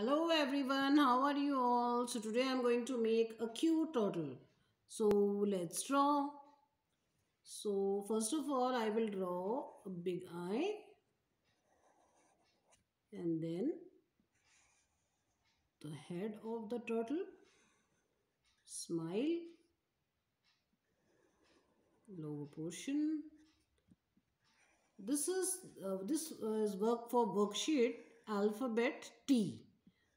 Hello everyone, how are you all? So today I'm going to make a cute turtle. So let's draw. So first of all I will draw a big eye and then the head of the turtle, smile, lower portion. This is uh, this is work for worksheet alphabet T.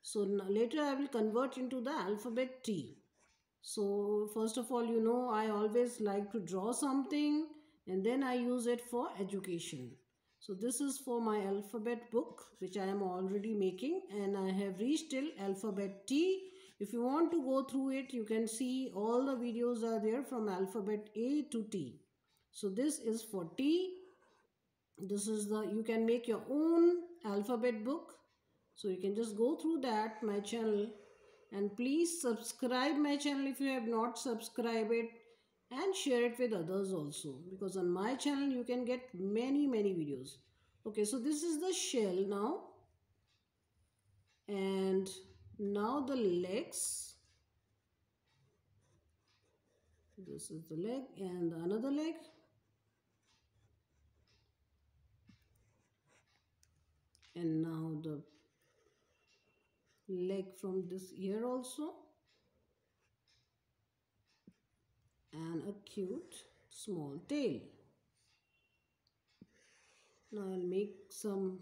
So later I will convert into the alphabet T. So first of all, you know, I always like to draw something and then I use it for education. So this is for my alphabet book which I am already making and I have reached till alphabet T. If you want to go through it, you can see all the videos are there from alphabet A to T. So this is for T. This is the, you can make your own alphabet book so you can just go through that my channel and please subscribe my channel if you have not subscribed it and share it with others also because on my channel you can get many many videos. Okay so this is the shell now and now the legs. This is the leg and another leg. And now the leg from this ear also. And a cute small tail. Now I'll make some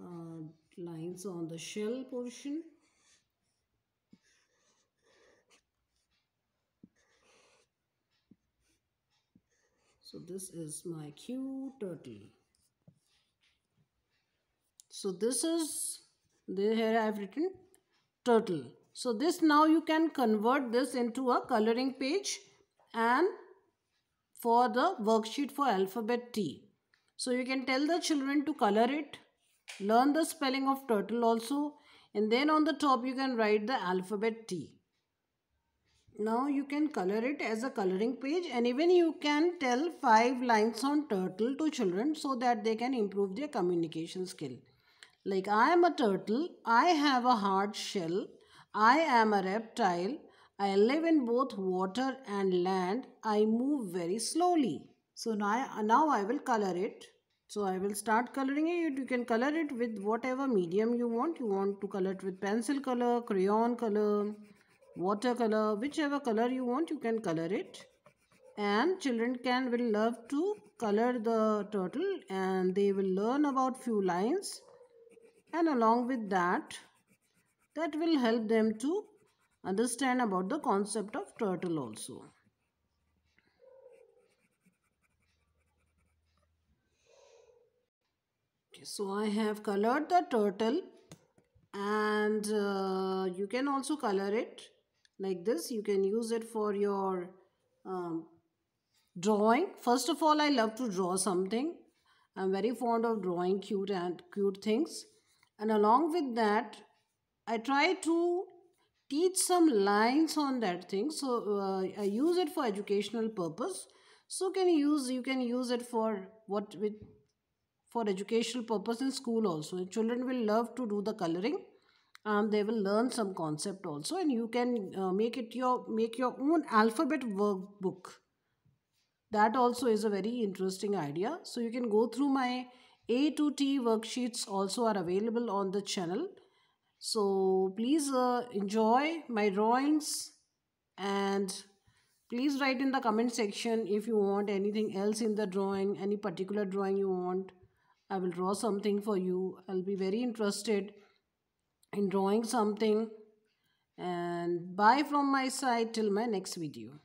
uh, lines on the shell portion. So this is my cute turtle. So this is here I have written turtle. So this now you can convert this into a coloring page and for the worksheet for alphabet T. So you can tell the children to color it, learn the spelling of turtle also and then on the top you can write the alphabet T. Now you can color it as a coloring page and even you can tell five lines on turtle to children so that they can improve their communication skill. Like I am a turtle, I have a hard shell, I am a reptile, I live in both water and land, I move very slowly. So now, now I will color it. So I will start coloring it. You can color it with whatever medium you want. You want to color it with pencil color, crayon color, watercolor, whichever color you want, you can color it. And children can will love to color the turtle and they will learn about few lines and along with that that will help them to understand about the concept of turtle also. So I have colored the turtle and uh, you can also color it like this. You can use it for your um, drawing. First of all, I love to draw something. I'm very fond of drawing cute and cute things and along with that i try to teach some lines on that thing. So uh, i use it for educational purpose. So can you use you can use it for what with for educational purpose in school also. Children will love to do the coloring um, they will learn some concept also. And you can uh, make it your make your own alphabet workbook. That also is a very interesting idea. So you can go through my a to T worksheets also are available on the channel. So please uh, enjoy my drawings and please write in the comment section if you want anything else in the drawing, any particular drawing you want. I will draw something for you. I'll be very interested in drawing something. And bye from my side till my next video.